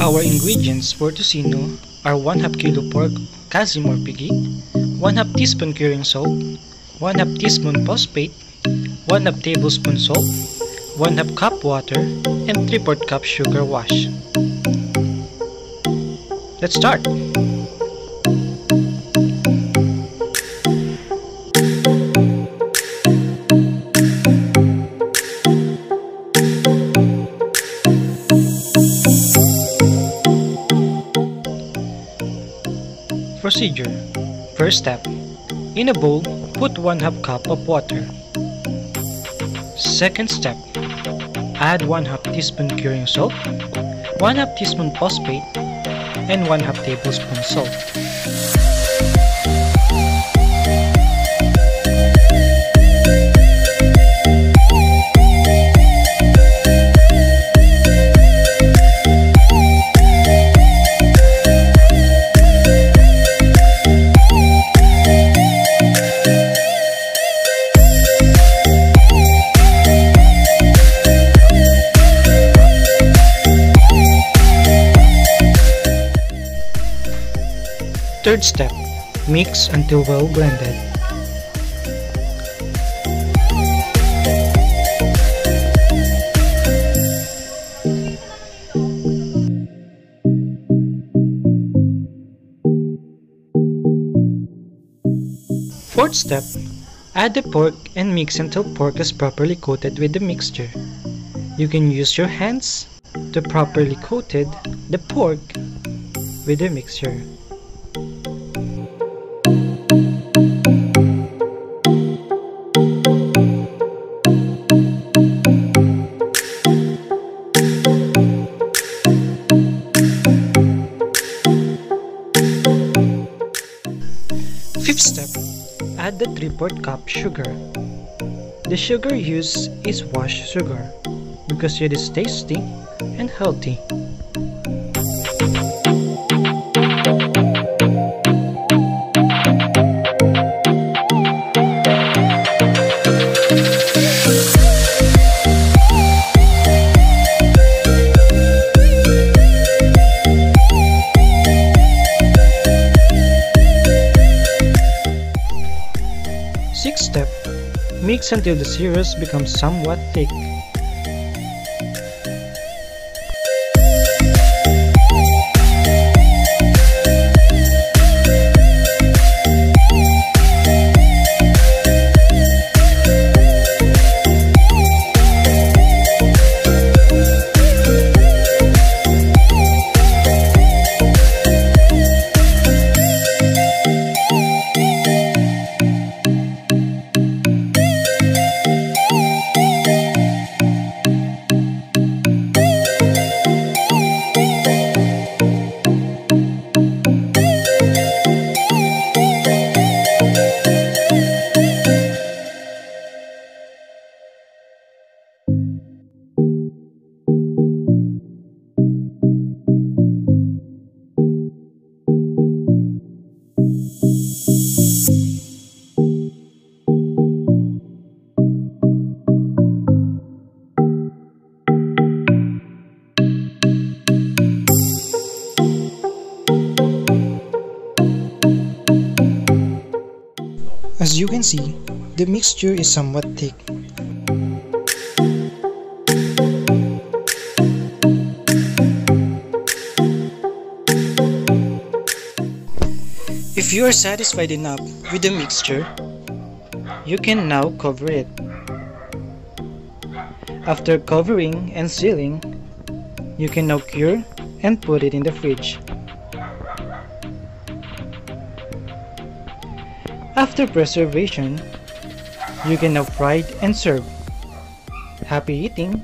Our ingredients for tocino are 1 half kilo pork, calcium or pigi, 1 half teaspoon curing salt, 1 half teaspoon phosphate, 1 half tablespoon salt, 1 half cup water, and 3 4 cup sugar wash. Let's start! Procedure First step In a bowl, put 1 half cup of water. Second step Add 1 half teaspoon curing salt, 1 half teaspoon phosphate, and 1 half tablespoon salt. Third step, mix until well blended. Fourth step, add the pork and mix until pork is properly coated with the mixture. You can use your hands to properly coated the pork with the mixture. Fifth step, add the 3 4 cup sugar. The sugar used is washed sugar because it is tasty and healthy. Mix until the cereals becomes somewhat thick. As you can see, the mixture is somewhat thick. If you are satisfied enough with the mixture, you can now cover it. After covering and sealing, you can now cure and put it in the fridge. After preservation, you can now fry it and serve. Happy eating!